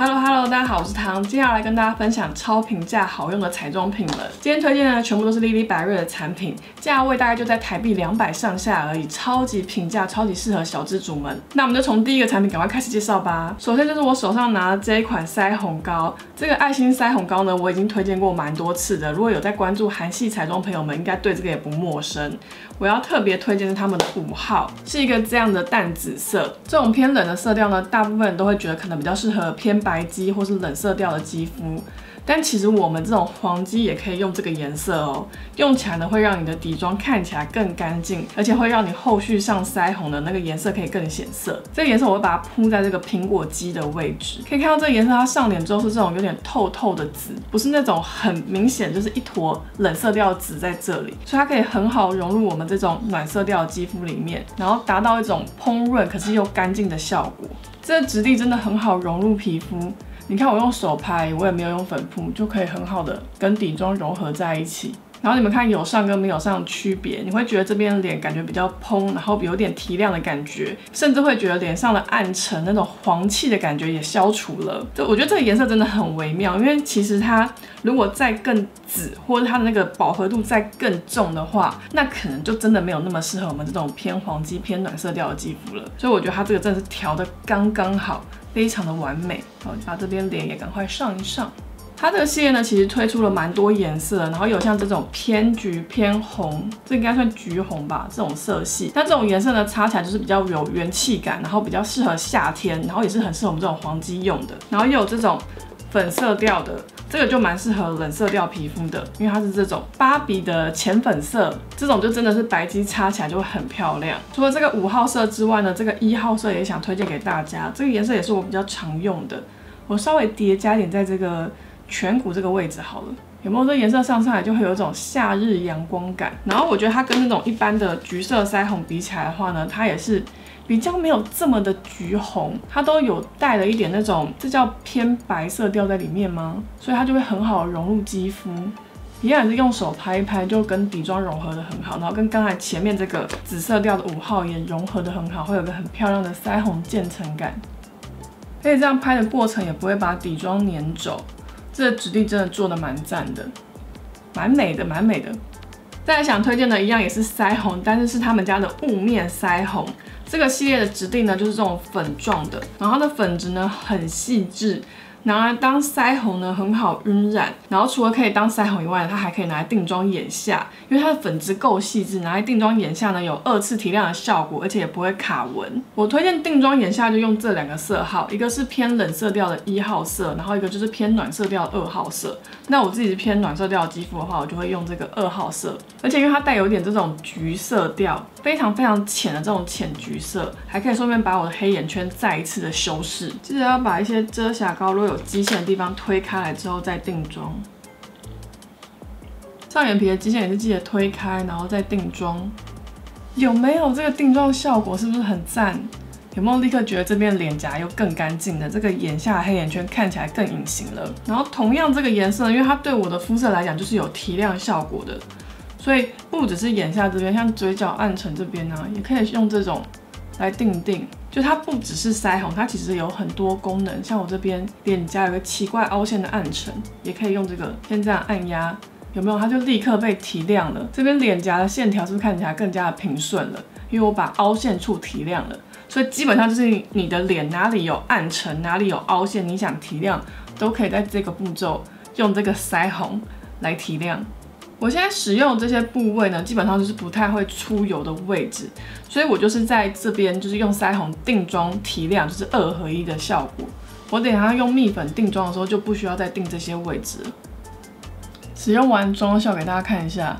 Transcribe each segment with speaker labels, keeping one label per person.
Speaker 1: Hello Hello，大家好，我是唐，接下来跟大家分享超平价好用的彩妆品们。今天推荐的全部都是丽丽百瑞的产品，价位大概就在台币两百上下而已，超级平价，超级适合小资主们。那我们就从第一个产品赶快开始介绍吧。首先就是我手上拿的这一款腮红膏，这个爱心腮红膏呢，我已经推荐过蛮多次的。如果有在关注韩系彩妆朋友们，应该对这个也不陌生。我要特别推荐是他们的五号，是一个这样的淡紫色，这种偏冷的色调呢，大部分人都会觉得可能比较适合偏白肌或是冷色调的肌肤。但其实我们这种黄肌也可以用这个颜色哦，用起来呢会让你的底妆看起来更干净，而且会让你后续上腮红的那个颜色可以更显色。这个颜色我会把它铺在这个苹果肌的位置，可以看到这个颜色它上脸之后是这种有点透透的紫，不是那种很明显就是一坨冷色调紫在这里，所以它可以很好融入我们这种暖色调的肌肤里面，然后达到一种蓬润可是又干净的效果。这个质地真的很好融入皮肤。你看我用手拍，我也没有用粉扑，就可以很好的跟底妆融合在一起。然后你们看有上跟没有上区别，你会觉得这边脸感觉比较蓬，然后有点提亮的感觉，甚至会觉得脸上的暗沉那种黄气的感觉也消除了。就我觉得这个颜色真的很微妙，因为其实它如果再更紫，或者它的那个饱和度再更重的话，那可能就真的没有那么适合我们这种偏黄肌、偏暖色调的肌肤了。所以我觉得它这个真的是调的刚刚好。非常的完美，好，把这边脸也赶快上一上。它这个系列呢，其实推出了蛮多颜色，然后有像这种偏橘、偏红，这应该算橘红吧，这种色系。它这种颜色呢，擦起来就是比较有元气感，然后比较适合夏天，然后也是很适合我们这种黄肌用的。然后又有这种粉色调的。这个就蛮适合冷色调皮肤的，因为它是这种芭比的浅粉色，这种就真的是白肌擦起来就会很漂亮。除了这个五号色之外呢，这个一号色也想推荐给大家，这个颜色也是我比较常用的。我稍微叠加点在这个颧骨这个位置好了，有没有这颜色上上来就会有一种夏日阳光感？然后我觉得它跟那种一般的橘色腮红比起来的话呢，它也是。比较没有这么的橘红，它都有带了一点那种，这叫偏白色调在里面吗？所以它就会很好融入肌肤。一样是用手拍一拍，就跟底妆融合的很好，然后跟刚才前面这个紫色调的五号也融合的很好，会有个很漂亮的腮红渐层感。而且这样拍的过程也不会把底妆粘走，这个质地真的做的蛮赞的，蛮美的，蛮美的。再来想推荐的一样也是腮红，但是是他们家的雾面腮红。这个系列的质地呢，就是这种粉状的，然后它的粉质呢很细致。拿来当腮红呢，很好晕染。然后除了可以当腮红以外，它还可以拿来定妆眼下，因为它的粉质够细致，拿来定妆眼下呢有二次提亮的效果，而且也不会卡纹。我推荐定妆眼下就用这两个色号，一个是偏冷色调的一号色，然后一个就是偏暖色调的二号色。那我自己是偏暖色调的肌肤的话，我就会用这个二号色，而且因为它带有点这种橘色。调，非常非常浅的这种浅橘色，还可以顺便把我的黑眼圈再一次的修饰。记得要把一些遮瑕膏如果有基线的地方推开来之后再定妆，上眼皮的基线也是记得推开，然后再定妆。有没有这个定妆效果？是不是很赞？有没有立刻觉得这边脸颊又更干净了？这个眼下黑眼圈看起来更隐形了。然后同样这个颜色，因为它对我的肤色来讲就是有提亮效果的，所以不只是眼下这边，像嘴角暗沉这边呢，也可以用这种来定定。就它不只是腮红，它其实有很多功能。像我这边脸颊有个奇怪凹陷的暗沉，也可以用这个先这样按压，有没有？它就立刻被提亮了。这边脸颊的线条是不是看起来更加的平顺了？因为我把凹陷处提亮了，所以基本上就是你的脸哪里有暗沉，哪里有凹陷，你想提亮，都可以在这个步骤用这个腮红来提亮。我现在使用这些部位呢，基本上就是不太会出油的位置，所以我就是在这边就是用腮红定妆提亮，就是二合一的效果。我等下用蜜粉定妆的时候就不需要再定这些位置。使用完妆效给大家看一下。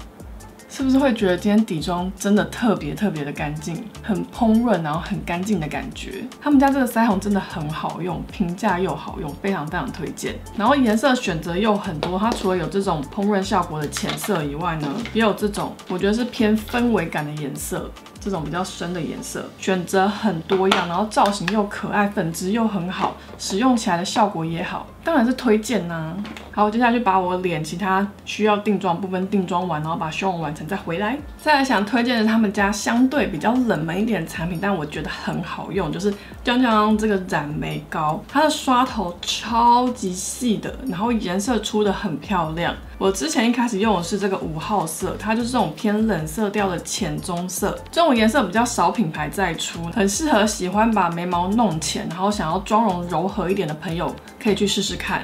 Speaker 1: 是不是会觉得今天底妆真的特别特别的干净，很蓬润，然后很干净的感觉？他们家这个腮红真的很好用，平价又好用，非常非常推荐。然后颜色选择又很多，它除了有这种蓬润效果的浅色以外呢，也有这种我觉得是偏氛围感的颜色。这种比较深的颜色，选择很多样，然后造型又可爱，粉质又很好，使用起来的效果也好，当然是推荐呐。好，接下来就把我脸其他需要定妆部分定妆完，然后把修容完成再回来。再来想推荐的他们家相对比较冷门一点的产品，但我觉得很好用，就是江江这个染眉膏，它的刷头超级细的，然后颜色出的很漂亮。我之前一开始用的是这个五号色，它就是这种偏冷色调的浅棕色，这种这种颜色比较少品牌在出，很适合喜欢把眉毛弄浅，然后想要妆容柔和一点的朋友可以去试试看。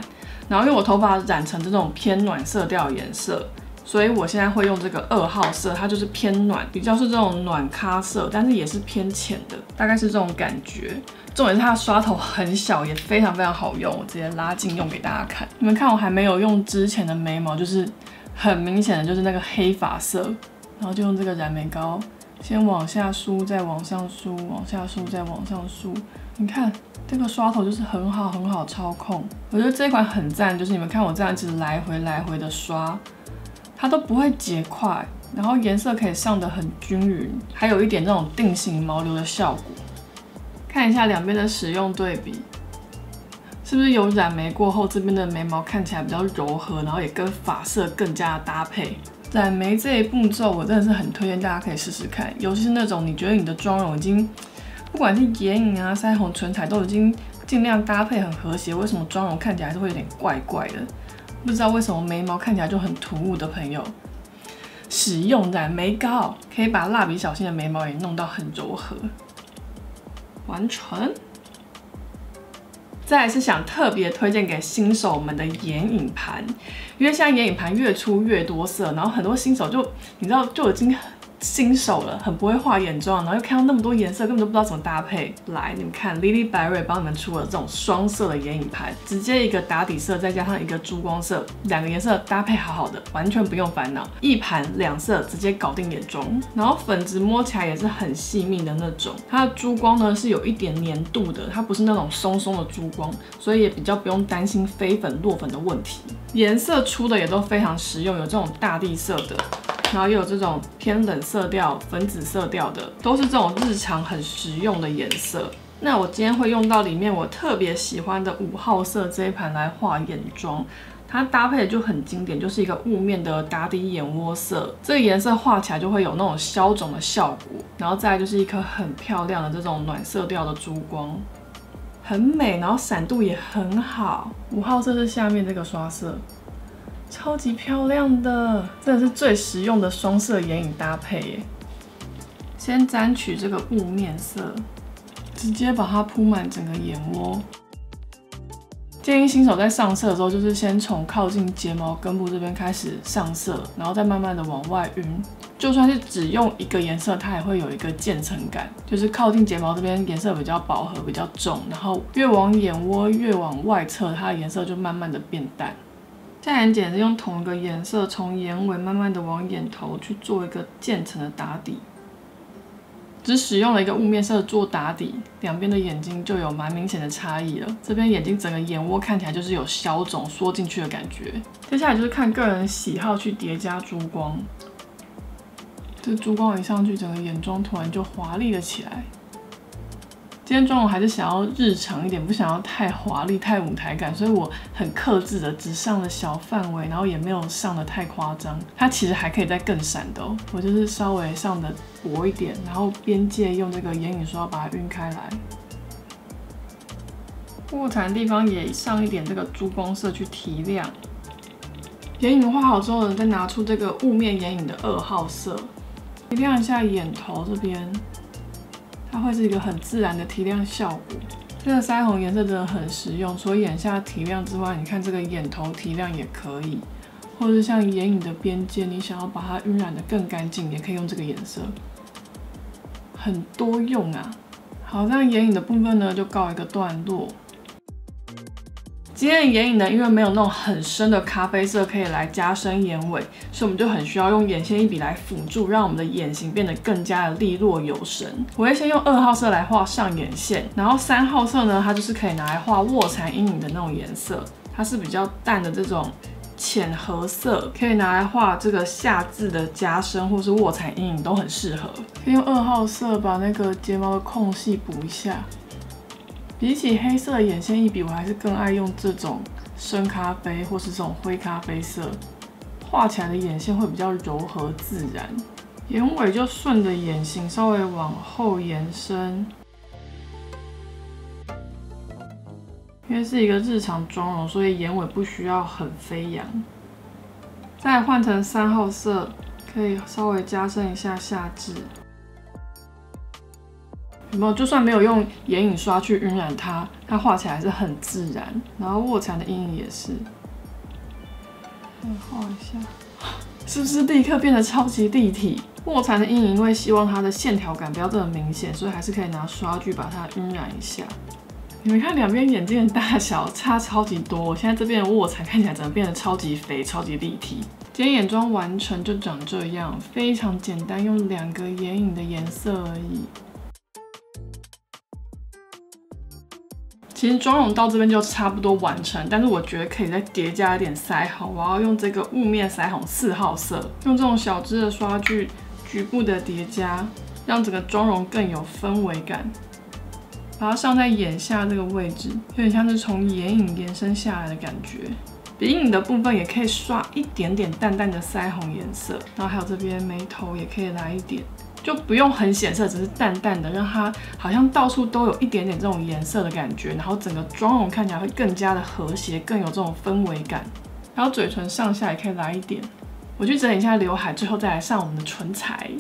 Speaker 1: 然后因为我头发染成这种偏暖色调颜色，所以我现在会用这个二号色，它就是偏暖，比较是这种暖咖色，但是也是偏浅的，大概是这种感觉。重点是它的刷头很小，也非常非常好用。我直接拉近用给大家看。你们看，我还没有用之前的眉毛，就是很明显的就是那个黑发色。然后就用这个染眉膏，先往下梳，再往上梳，往下梳，再往上梳。你看这个刷头就是很好很好操控。我觉得这一款很赞，就是你们看我这样子来回来回的刷，它都不会结块，然后颜色可以上的很均匀，还有一点这种定型毛流的效果。看一下两边的使用对比，是不是有染眉过后，这边的眉毛看起来比较柔和，然后也跟发色更加搭配。染眉这一步骤，我真的是很推荐大家可以试试看，尤其是那种你觉得你的妆容已经，不管是眼影啊、腮红、唇彩都已经尽量搭配很和谐，为什么妆容看起来还是会有点怪怪的？不知道为什么眉毛看起来就很突兀的朋友，使用染眉膏可以把蜡笔小新的眉毛也弄到很柔和。完成。再来是想特别推荐给新手们的眼影盘，因为现在眼影盘越出越多色，然后很多新手就你知道就已经。新手了，很不会画眼妆，然后又看到那么多颜色，根本就不知道怎么搭配。来，你们看，Lily Barry 帮你们出了这种双色的眼影盘，直接一个打底色，再加上一个珠光色，两个颜色搭配好好的，完全不用烦恼，一盘两色直接搞定眼妆。然后粉质摸起来也是很细密的那种，它的珠光呢是有一点粘度的，它不是那种松松的珠光，所以也比较不用担心飞粉落粉的问题。颜色出的也都非常实用，有这种大地色的。然后又有这种偏冷色调、粉紫色调的，都是这种日常很实用的颜色。那我今天会用到里面我特别喜欢的五号色这一盘来画眼妆，它搭配的就很经典，就是一个雾面的打底眼窝色，这个颜色画起来就会有那种消肿的效果。然后再来就是一颗很漂亮的这种暖色调的珠光，很美，然后闪度也很好。五号色是下面这个刷色。超级漂亮的，真的是最实用的双色眼影搭配耶！先沾取这个雾面色，直接把它铺满整个眼窝。建议新手在上色的时候，就是先从靠近睫毛根部这边开始上色，然后再慢慢的往外晕。就算是只用一个颜色，它也会有一个渐层感，就是靠近睫毛这边颜色比较饱和、比较重，然后越往眼窝越往外侧，它的颜色就慢慢的变淡。下眼睑是，用同一个颜色从眼尾慢慢的往眼头去做一个渐层的打底，只使用了一个雾面色做打底，两边的眼睛就有蛮明显的差异了。这边眼睛整个眼窝看起来就是有消肿缩进去的感觉。接下来就是看个人喜好去叠加珠光，这珠光一上去，整个眼妆突然就华丽了起来。今天妆容还是想要日常一点，不想要太华丽、太舞台感，所以我很克制的，只上了小范围，然后也没有上的太夸张。它其实还可以再更闪的哦，我就是稍微上的薄一点，然后边界用这个眼影刷把它晕开来。卧蚕地方也上一点这个珠光色去提亮。眼影画好之后呢，再拿出这个雾面眼影的二号色，提亮一下眼头这边。它会是一个很自然的提亮效果。这个腮红颜色真的很实用，除了眼下提亮之外，你看这个眼头提亮也可以，或者是像眼影的边界，你想要把它晕染的更干净，也可以用这个颜色，很多用啊。好，那眼影的部分呢，就告一个段落。今天的眼影呢，因为没有那种很深的咖啡色可以来加深眼尾，所以我们就很需要用眼线一笔来辅助，让我们的眼型变得更加的利落有神。我会先用二号色来画上眼线，然后三号色呢，它就是可以拿来画卧蚕阴影的那种颜色，它是比较淡的这种浅褐色，可以拿来画这个下字的加深或是卧蚕阴影都很适合。可以用二号色把那个睫毛的空隙补一下。比起黑色眼线一笔，我还是更爱用这种深咖啡或是这种灰咖啡色，画起来的眼线会比较柔和自然。眼尾就顺着眼型稍微往后延伸，因为是一个日常妆容，所以眼尾不需要很飞扬。再换成三号色，可以稍微加深一下下至。有没有？就算没有用眼影刷去晕染它，它画起来是很自然。然后卧蚕的阴影也是，再画一下，是不是立刻变得超级立体？卧蚕的阴影，因为希望它的线条感不要这么明显，所以还是可以拿刷具把它晕染一下。你们看两边眼睛的大小差超级多，我现在这边的卧蚕看起来整个变得超级肥、超级立体。今天眼妆完成就长这样，非常简单，用两个眼影的颜色而已。其实妆容到这边就差不多完成，但是我觉得可以再叠加一点腮红。我要用这个雾面腮红四号色，用这种小支的刷具局部的叠加，让整个妆容更有氛围感。把它上在眼下这个位置，有点像是从眼影延伸下来的感觉。鼻影的部分也可以刷一点点淡淡的腮红颜色，然后还有这边眉头也可以来一点。就不用很显色，只是淡淡的，让它好像到处都有一点点这种颜色的感觉，然后整个妆容看起来会更加的和谐，更有这种氛围感。然后嘴唇上下也可以来一点。我去整理一下刘海，最后再来上我们的唇彩。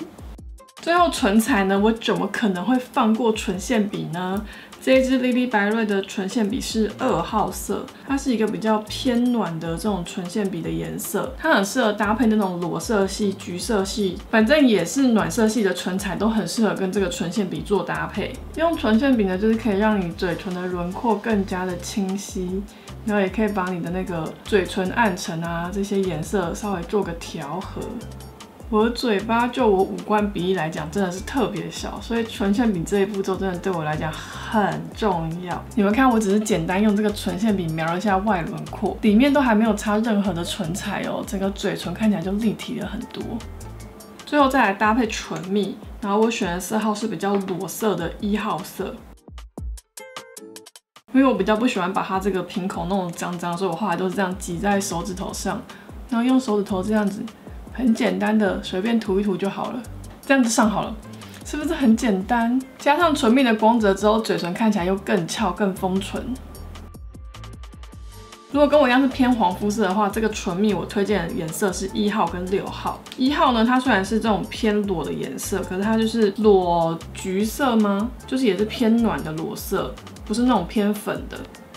Speaker 1: 最后唇彩呢，我怎么可能会放过唇线笔呢？这一支莉莉白瑞的唇线笔是二号色，它是一个比较偏暖的这种唇线笔的颜色，它很适合搭配那种裸色系、橘色系，反正也是暖色系的唇彩都很适合跟这个唇线笔做搭配。用唇线笔呢，就是可以让你嘴唇的轮廓更加的清晰，然后也可以把你的那个嘴唇暗沉啊这些颜色稍微做个调和。我的嘴巴就我五官比例来讲，真的是特别小，所以唇线笔这一步骤真的对我来讲很重要。你们看，我只是简单用这个唇线笔描了一下外轮廓，里面都还没有擦任何的唇彩哦，整个嘴唇看起来就立体了很多。最后再来搭配唇蜜，然后我选的色号是比较裸色的一号色，因为我比较不喜欢把它这个瓶口弄得脏脏，所以我后来都是这样挤在手指头上，然后用手指头这样子。很简单的，随便涂一涂就好了，这样子上好了，是不是很简单？加上唇蜜的光泽之后，嘴唇看起来又更翘、更丰唇。如果跟我一样是偏黄肤色的话，这个唇蜜我推荐的颜色是一号跟六号。一号呢，它虽然是这种偏裸的颜色，可是它就是裸橘色吗？就是也是偏暖的裸色，不是那种偏粉的。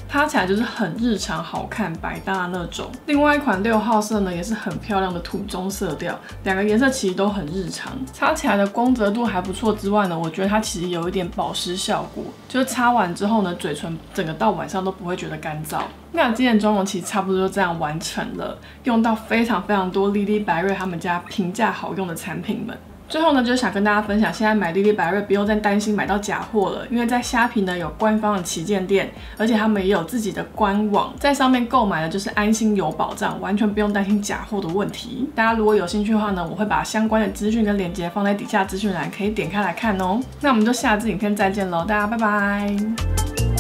Speaker 1: 擦起来就是很日常、好看、百搭那种。另外一款六号色呢，也是很漂亮的土棕色调，两个颜色其实都很日常。擦起来的光泽度还不错之外呢，我觉得它其实有一点保湿效果，就是擦完之后呢，嘴唇整个到晚上都不会觉得干燥。那今天妆容其实差不多就这样完成了，用到非常非常多莉莉白瑞他们家平价好用的产品们。最后呢，就是想跟大家分享，现在买莉莉白瑞不用再担心买到假货了，因为在虾皮呢有官方的旗舰店，而且他们也有自己的官网，在上面购买的就是安心有保障，完全不用担心假货的问题。大家如果有兴趣的话呢，我会把相关的资讯跟链接放在底下资讯栏，可以点开来看哦。那我们就下支影片再见喽，大家拜拜。